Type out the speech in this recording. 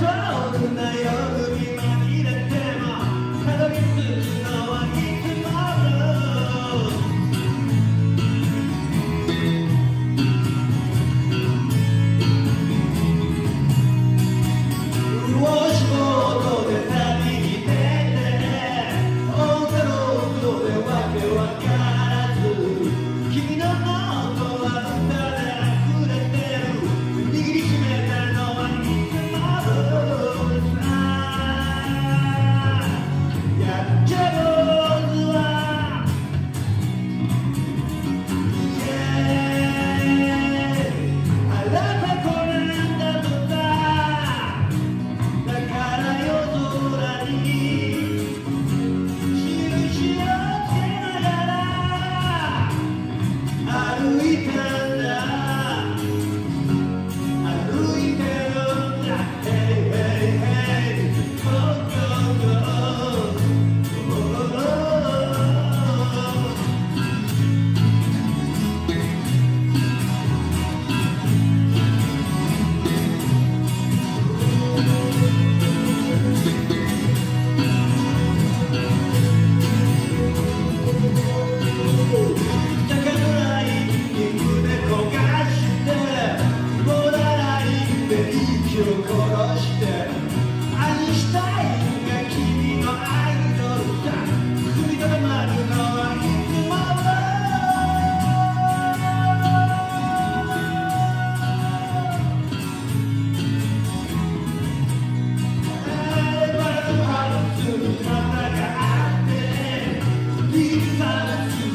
Doctor!